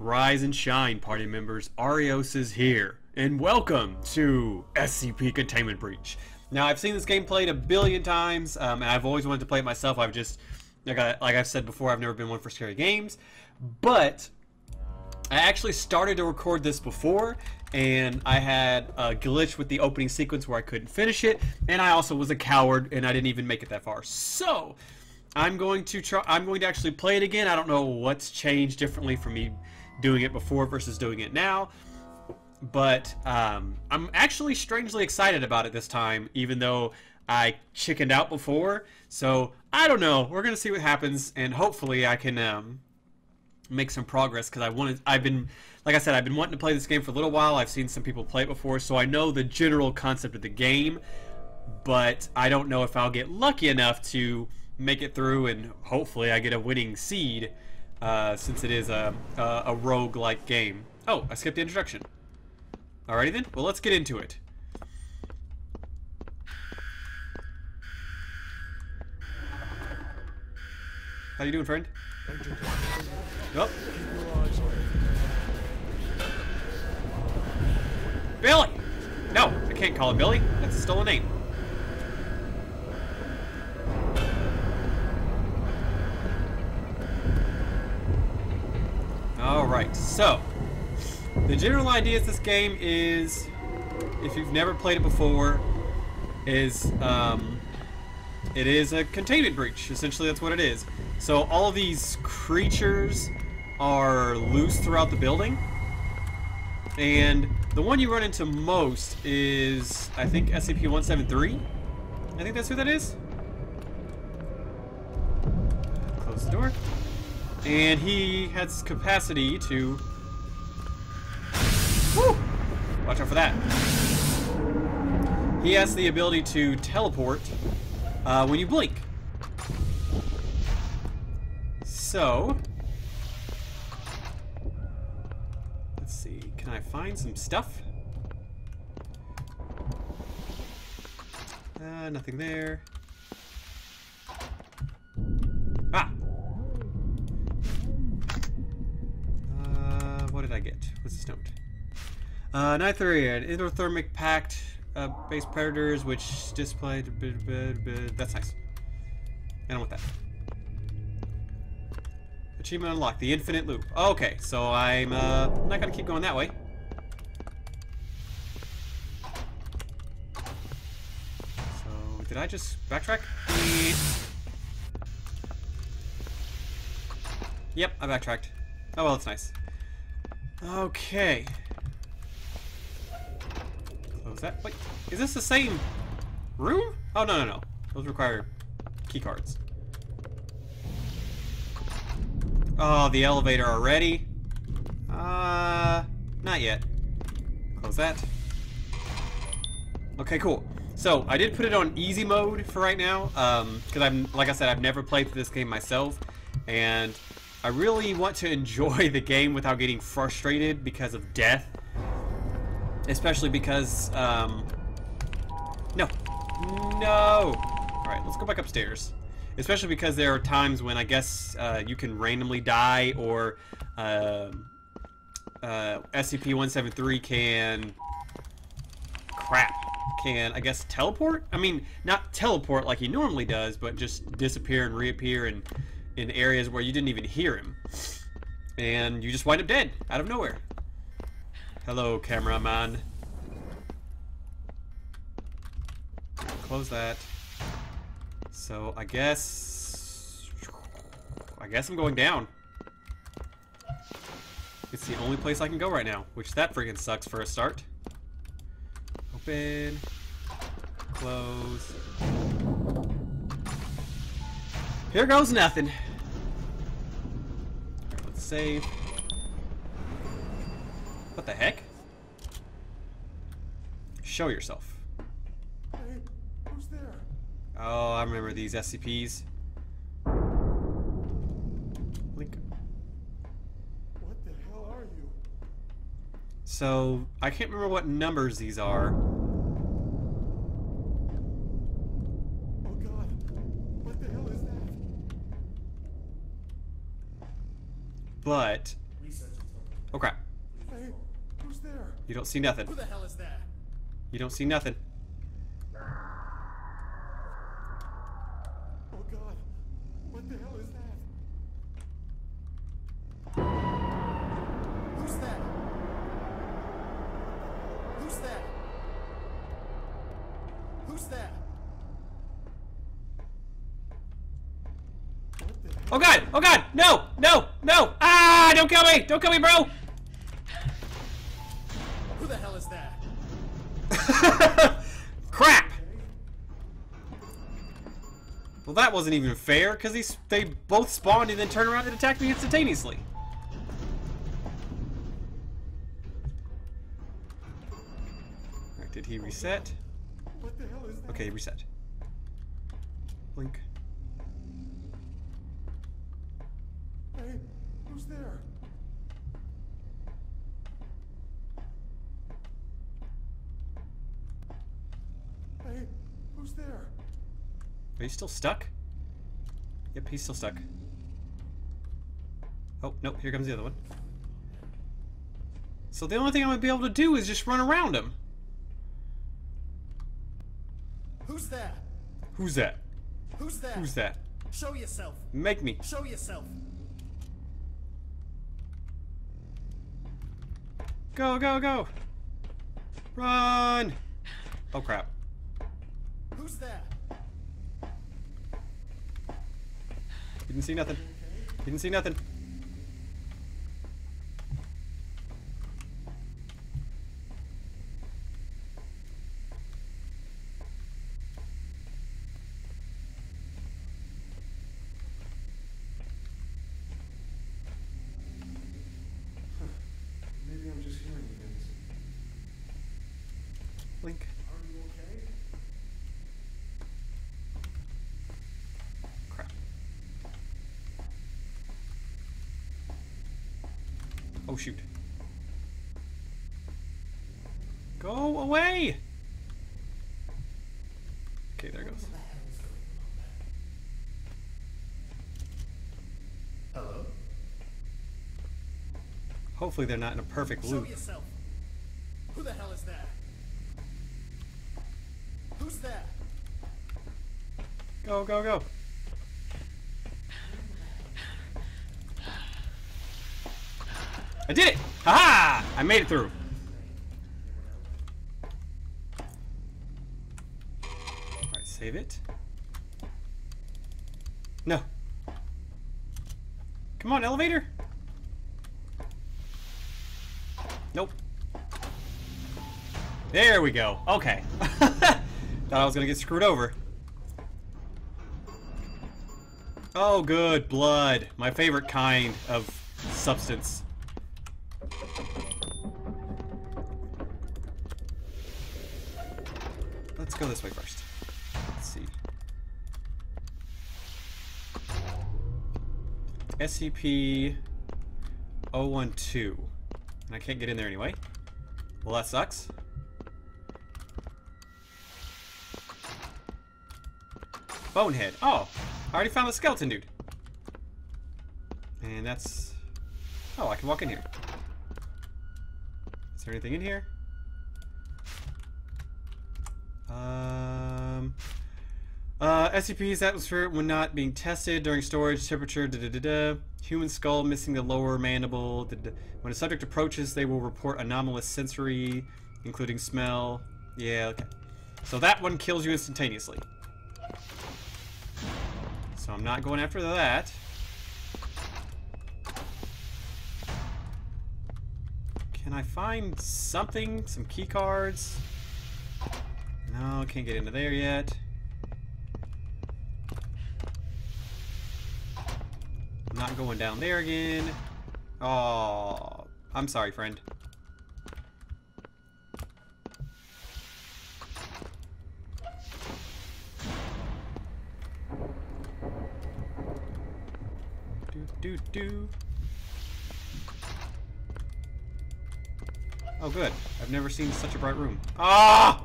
Rise and shine, party members. Areous is here, and welcome to SCP Containment Breach. Now, I've seen this game played a billion times, um, and I've always wanted to play it myself. I've just, like, I, like I've said before, I've never been one for scary games. But I actually started to record this before, and I had a glitch with the opening sequence where I couldn't finish it, and I also was a coward, and I didn't even make it that far. So, I'm going to try. I'm going to actually play it again. I don't know what's changed differently for me doing it before versus doing it now, but um, I'm actually strangely excited about it this time, even though I chickened out before. So I don't know. We're gonna see what happens, and hopefully I can um, make some progress because I wanted. I've been, like I said, I've been wanting to play this game for a little while. I've seen some people play it before, so I know the general concept of the game, but I don't know if I'll get lucky enough to make it through, and hopefully I get a winning seed, uh, since it is a, a, a rogue-like game. Oh, I skipped the introduction. Alrighty then, well let's get into it. How you doing, friend? Oh. Billy! No, I can't call him Billy. That's still a name. Alright, so the general idea of this game is if you've never played it before, is um, it is a containment breach. Essentially that's what it is. So all these creatures are loose throughout the building. And the one you run into most is I think SCP-173. I think that's who that is. Close the door. And he has capacity to... Woo! Watch out for that. He has the ability to teleport uh, when you blink. So... Let's see, can I find some stuff? Uh, nothing there. What's this note? Uh, Nithuria, endothermic pact uh, based predators which display. That's nice. I don't want that. Achievement unlocked. The infinite loop. Okay, so I'm uh, not gonna keep going that way. So did I just backtrack? Yep, I backtracked. Oh well, it's nice. Okay. Close that. Wait, is this the same room? Oh no no no. Those require key cards. Oh, the elevator already? Uh, not yet. Close that. Okay, cool. So, I did put it on easy mode for right now, um, because I'm, like I said, I've never played this game myself, and I really want to enjoy the game without getting frustrated because of death. Especially because, um... No. No! Alright, let's go back upstairs. Especially because there are times when I guess uh, you can randomly die or uh, uh, SCP-173 can... Crap. Can, I guess, teleport? I mean, not teleport like he normally does, but just disappear and reappear in, in areas where you didn't even hear him. And you just wind up dead, out of nowhere. Hello, cameraman. Close that. So, I guess... I guess I'm going down. It's the only place I can go right now, which that freaking sucks for a start. Open. Close. Here goes nothing. Right, let's save. What the heck? Show yourself. Hey, who's there? Oh, I remember these SCPs. Link. What the hell are you? So, I can't remember what numbers these are. Oh god, what the hell is that? But Oh crap. Hey, who's there? You don't see nothing. Who the hell is that? You don't see nothing. Oh God, what the hell is that? Who's that? Who's that? Who's that? What the hell? Oh god! Oh god! No! No! No! Ah! Don't kill me! Don't kill me, bro! Who the hell is that? Crap! Well, that wasn't even fair, because they both spawned and then turned around and attacked me instantaneously. Did he reset? What the hell is that? Okay, reset. Blink. Hey, who's there? Hey, who's there? Are you still stuck? Yep, he's still stuck. Oh, nope, here comes the other one. So the only thing I'm gonna be able to do is just run around him. Who's that? Who's that? Who's that? Who's that? Show yourself. Make me. Show yourself. Go, go, go! Run! Oh crap. Who's that? Didn't see nothing. Didn't see nothing. Maybe I'm just hearing things. Blink. Are you okay? Crap. Oh shoot. Go away! Okay, there goes. Hello? Hopefully they're not in a perfect Show loop. yourself. Who the hell is that? Who's that? Go, go, go. I did it! Haha! I made it through. Alright, save it. No. Come on, elevator! Nope. There we go. Okay. Thought I was gonna get screwed over. Oh, good. Blood. My favorite kind of substance. Let's go this way first. Let's see. SCP 012. And I can't get in there anyway. Well, that sucks. Bonehead. Oh, I already found the skeleton dude. And that's... Oh, I can walk in here. There anything in here? Um... Uh, SCP's atmosphere when not being tested during storage, temperature, da da da da. Human skull missing the lower mandible. Da, da. When a subject approaches, they will report anomalous sensory, including smell. Yeah, okay. So that one kills you instantaneously. So I'm not going after that. I find something? Some key cards? No, can't get into there yet. I'm not going down there again. Oh, I'm sorry, friend. Do do do. Oh, good. I've never seen such a bright room. Ah!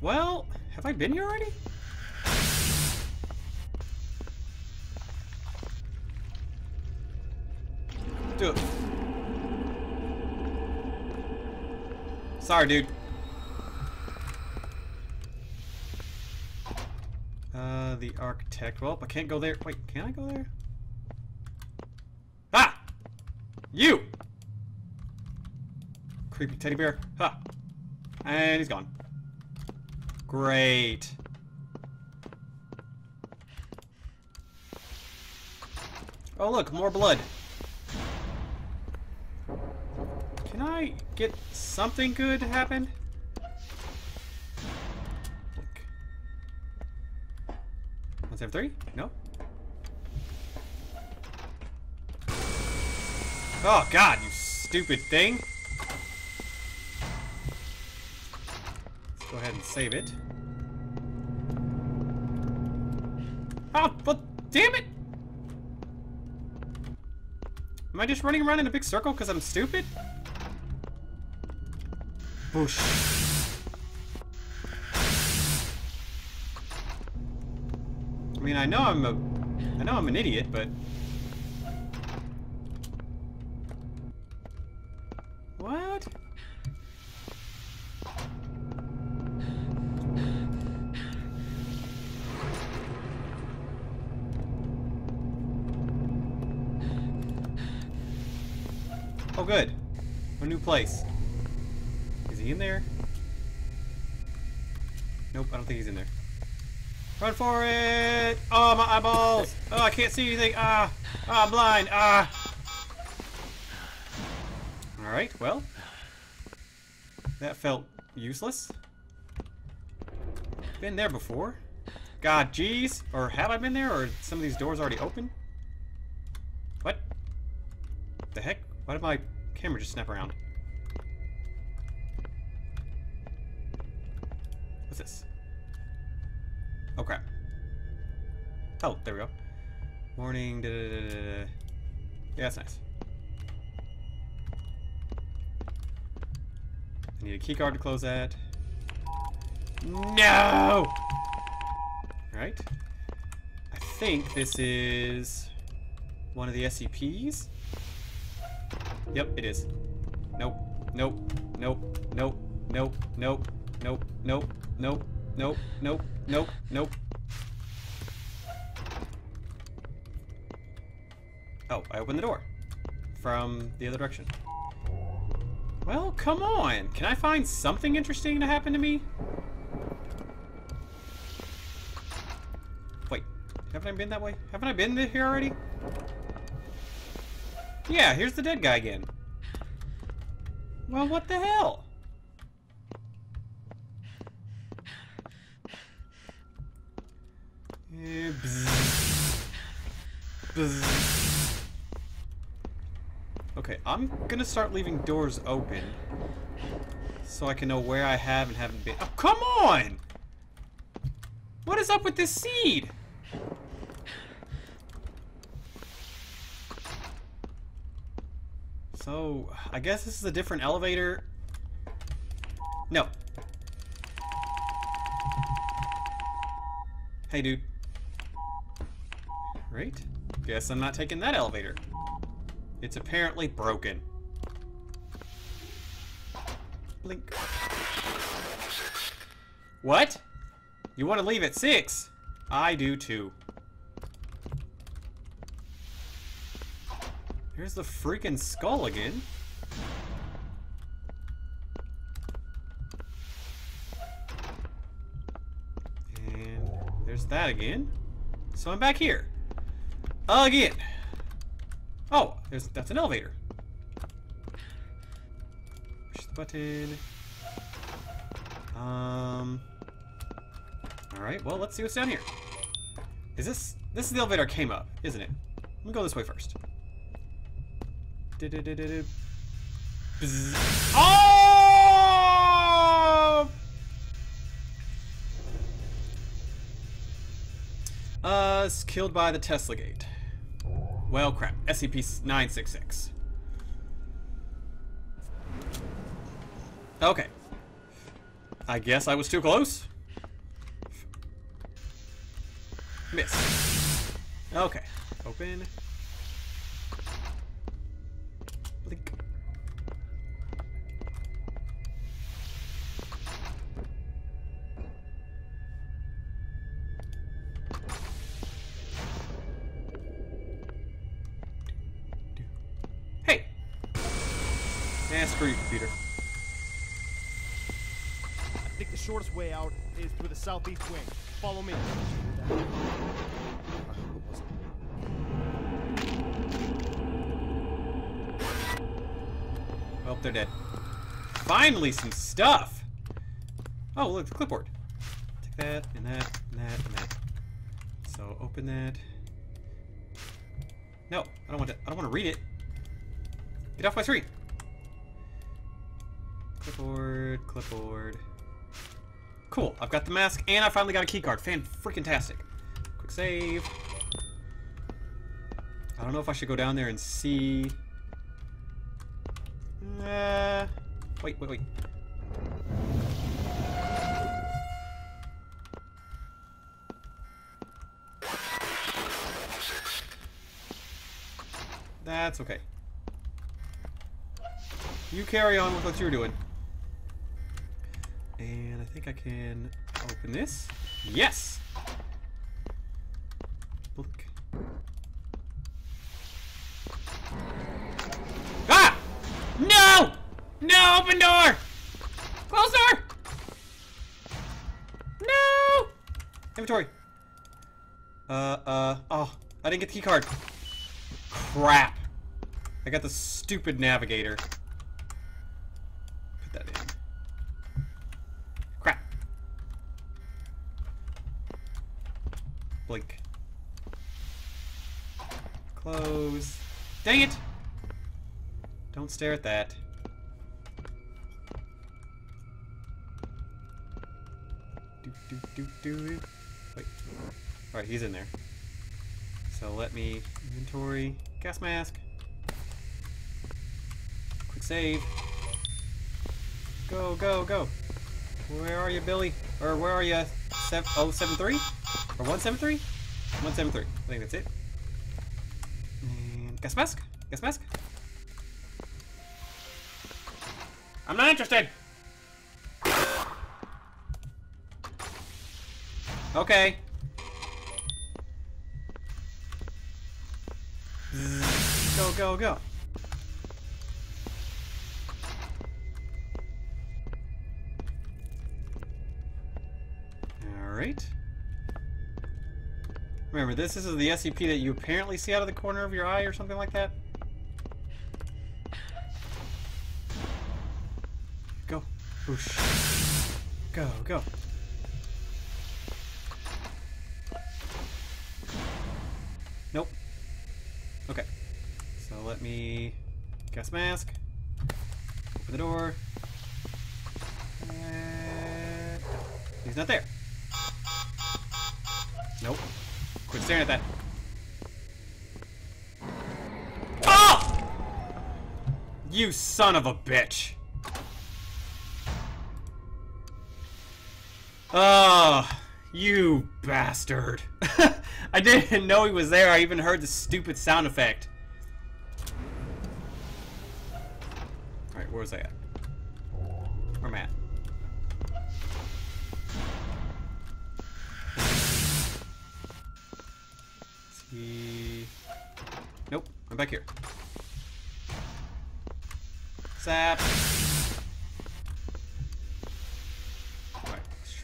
Well, have I been here already? Do it. Sorry, dude. The architect. Well, I can't go there. Wait, can I go there? Ah! You! Creepy teddy bear. Ha! And he's gone. Great. Oh look, more blood. Can I get something good to happen? Three? No. Oh god, you stupid thing! Let's go ahead and save it. Oh, but damn it! Am I just running around in a big circle because I'm stupid? Boosh. Mean, I know I'm a, I know I'm an idiot, but what? Oh, good. A new place. Is he in there? Nope, I don't think he's in there. Run for it! Oh, my eyeballs! Oh, I can't see anything! Ah! Ah, I'm blind! Ah! Alright, well. That felt useless. Been there before. God, jeez. Or have I been there? Or are some of these doors already open? What? The heck? Why did my camera just snap around? What's this? Oh crap. Oh, there we go. Morning. Da, da, da. Yeah, that's nice. I need a key card to close that. No! Right. I think this is one of the SCPs. Yep, it is. Nope. Nope. Nope. Nope. Nope. Nope. Nope. Nope. Nope. Nope. Nope. Nope. Nope. Oh, I opened the door. From the other direction. Well, come on. Can I find something interesting to happen to me? Wait. Haven't I been that way? Haven't I been here already? Yeah, here's the dead guy again. Well, what the hell? I'm gonna start leaving doors open so I can know where I have and haven't been. Oh, come on! What is up with this seed? So, I guess this is a different elevator. No. Hey, dude. Right? Guess I'm not taking that elevator. It's apparently broken. Blink. What? You want to leave at 6? I do too. Here's the freaking skull again. And there's that again. So I'm back here. Again. Oh, there's that's an elevator. Push the button. Um. All right. Well, let's see what's down here. Is this this is the elevator came up, isn't it? Let me go this way first. Oh! Uh, killed by the Tesla gate. Well, crap. SCP-966. Okay. I guess I was too close. Miss. Okay. Open. Southeast wing. Follow me. Well, they're dead. Finally, some stuff! Oh, look, the clipboard. Take that, and that, and that, and that. So, open that. No, I don't want to, I don't want to read it. Get off my screen! Clipboard, clipboard. Cool, I've got the mask, and I finally got a keycard. Fan-freaking-tastic. Quick save. I don't know if I should go down there and see... Uh, wait, wait, wait. That's okay. You carry on with what you're doing. And I think I can open this. Yes! Look. Ah! No! No, open door! Close door! No! Inventory. Uh, uh, oh, I didn't get the key card. Crap. I got the stupid navigator. Put that in. Crap. Blink. Close. Dang it! Don't stare at that. Do, do, do, do. Wait. Alright, he's in there. So let me inventory, gas mask. Quick save. Go, go, go. Where are you, Billy? Or where are you? Oh, 73? Or 173? 173. I think that's it. And gas mask? Gas mask? I'm not interested. Okay. Go, go, go. Alright. Remember, this is the SCP that you apparently see out of the corner of your eye or something like that. Go. Go, go. Nope. Okay. So let me gas mask. Open the door. And... He's not there. Nope. Quit staring at that. Oh! You son of a bitch. Oh, you bastard. I didn't know he was there. I even heard the stupid sound effect. Alright, where was I at? Where am I at? See... Nope, I'm back here. Zap.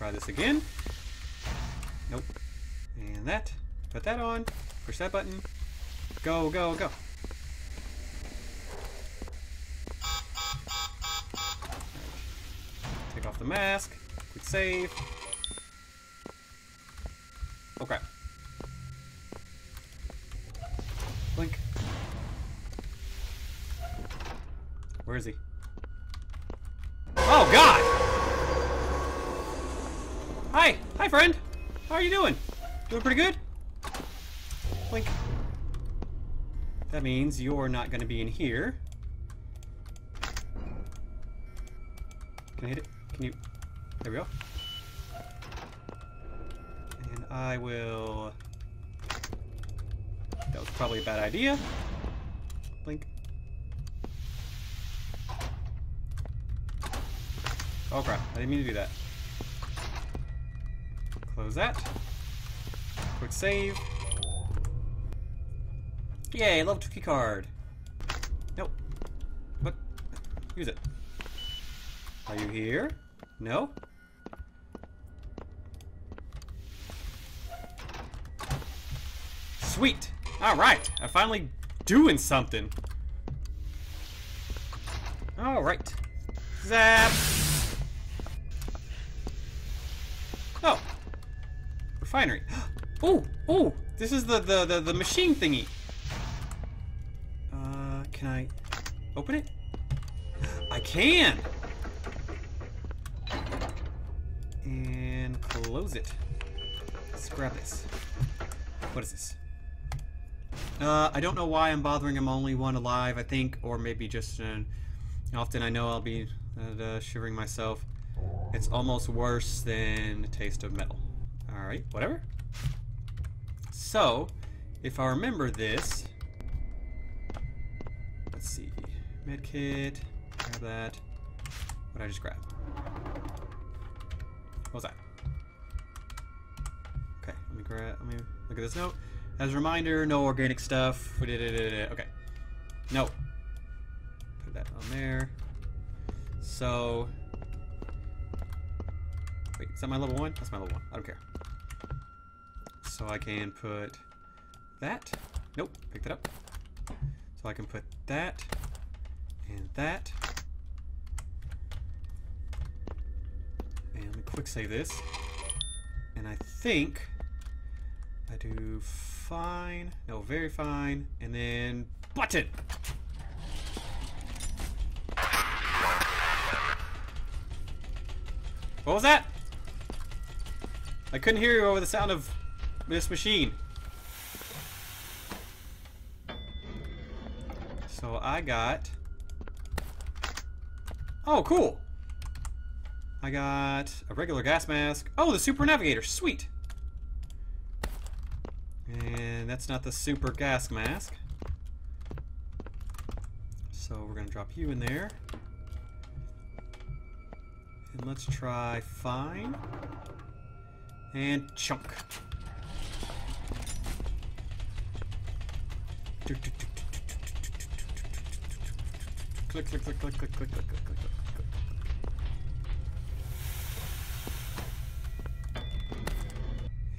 Try this again. Nope. And that. Put that on. Push that button. Go, go, go. Take off the mask. Quick save. Friend! How are you doing? Doing pretty good? Blink. That means you're not going to be in here. Can I hit it? Can you... There we go. And I will... That was probably a bad idea. Blink. Oh crap, I didn't mean to do that. Close that. Quick save. Yay, level 2 key card. Nope. What? Use it. Are you here? No? Sweet! Alright, I'm finally doing something. Alright. Zap! Refinery. Oh! Oh! This is the, the, the, the machine thingy. Uh, can I open it? I can! And close it. Let's grab this. What is this? Uh, I don't know why I'm bothering I'm only one alive, I think, or maybe just, uh, often I know I'll be uh, shivering myself. It's almost worse than a taste of metal. Alright, whatever. So, if I remember this, let's see, medkit, grab that. What did I just grab? What was that? Okay, let me grab, let me look at this note. As a reminder, no organic stuff. Okay. No. Put that on there. So. Wait, is that my level one? That's my level one. I don't care. So I can put that. Nope, pick that up. So I can put that and that. And let me quick save this. And I think I do fine, no, very fine, and then button. What was that? I couldn't hear you over the sound of this machine. So I got... Oh, cool! I got a regular gas mask. Oh, the Super Navigator. Sweet! And that's not the super gas mask. So we're going to drop you in there. And let's try fine. And chunk. Click, click, click, click, click, click, click, click, click, click.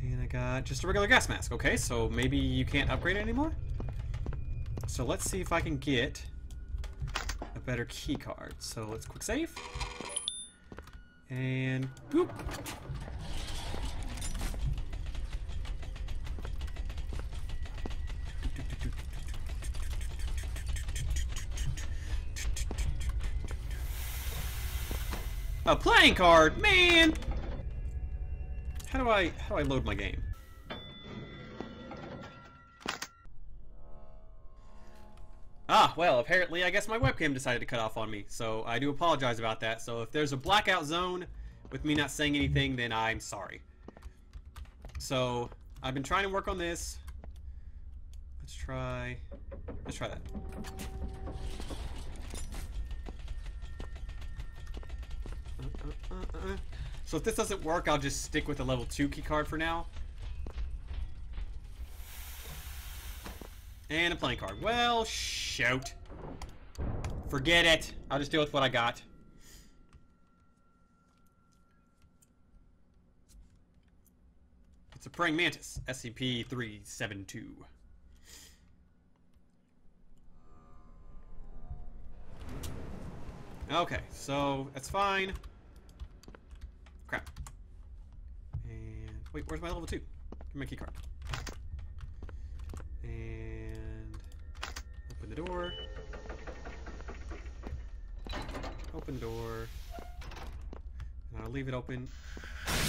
And I got just a regular gas mask. Okay, so maybe you can't upgrade it anymore? So let's see if I can get a better key card. So let's quick save. And boop. A playing card, man. How do I how do I load my game? Ah, well, apparently I guess my webcam decided to cut off on me, so I do apologize about that. So if there's a blackout zone with me not saying anything, then I'm sorry. So, I've been trying to work on this. Let's try... Let's try that. So if this doesn't work, I'll just stick with the level 2 keycard for now. And a playing card. Well, shoot. Forget it. I'll just deal with what I got. It's a praying mantis, SCP-372. Okay, so that's fine. Crap. And wait, where's my level two? Give me my keycard. And open the door. Open door. And I'll leave it open.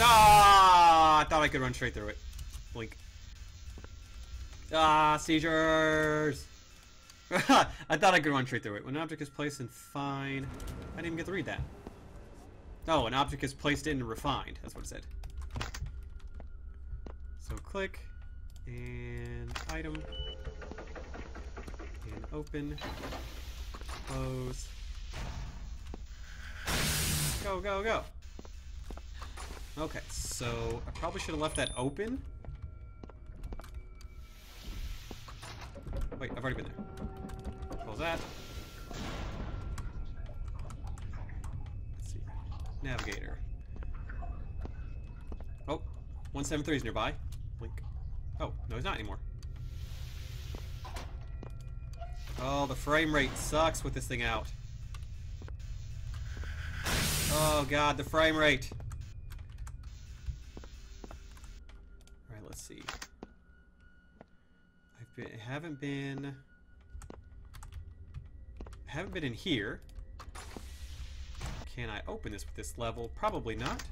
Ah! I thought I could run straight through it. Blink. Ah, seizures! I thought I could run straight through it. When an object is placed in fine... I didn't even get to read that. Oh, an object is placed in and refined. That's what it said. So click, and item, and open, close. Go, go, go. Okay, so I probably should have left that open. Wait, I've already been there. Close that. Navigator. Oh, 173 is nearby. Link. Oh, no, he's not anymore. Oh, the frame rate sucks with this thing out. Oh god, the frame rate. Alright, let's see. I've been haven't been haven't been in here. Can I open this with this level? Probably not.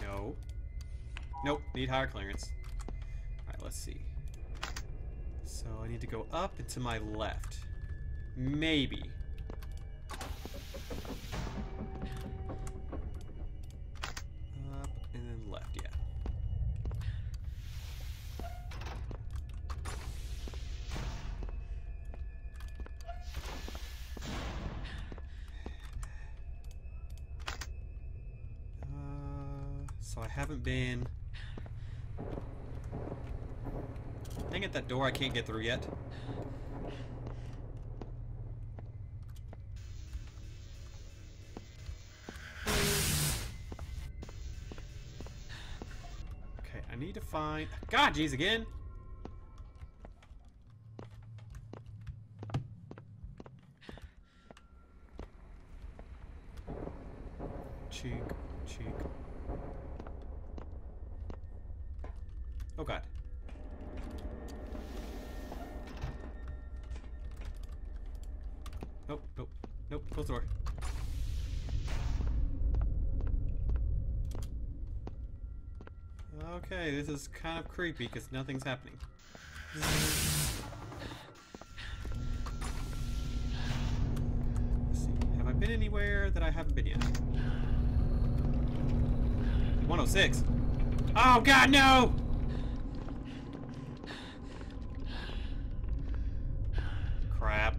No. Nope, need higher clearance. Alright, let's see. So I need to go up and to my left. Maybe. Dang it, that door I can't get through yet. Okay, I need to find... God, jeez, again! Cheek, cheek. Oh god. Nope, nope, nope, close the door. Okay, this is kind of creepy because nothing's happening. Let's see, have I been anywhere that I haven't been yet? 106. Oh god, no! Crap.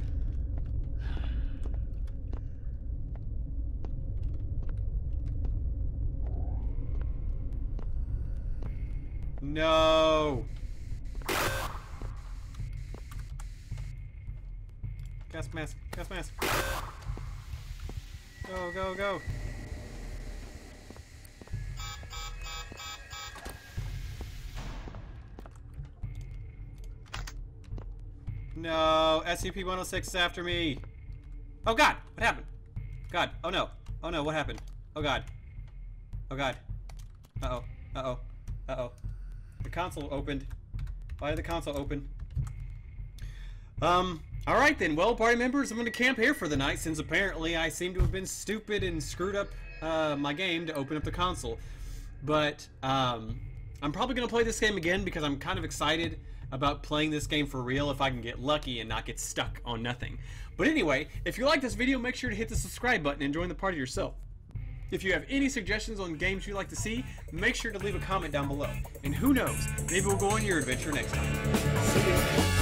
No! Gas mask, gas mask. Go, go, go. No, SCP-106 is after me. Oh god, what happened? God, oh no. Oh no, what happened? Oh god. Oh god. Uh-oh, uh-oh, uh-oh. Console opened. Why did the console open? Um, alright then. Well, party members, I'm going to camp here for the night since apparently I seem to have been stupid and screwed up uh, my game to open up the console. But, um, I'm probably going to play this game again because I'm kind of excited about playing this game for real if I can get lucky and not get stuck on nothing. But anyway, if you like this video, make sure to hit the subscribe button and join the party yourself. If you have any suggestions on games you'd like to see, make sure to leave a comment down below. And who knows, maybe we'll go on your adventure next time.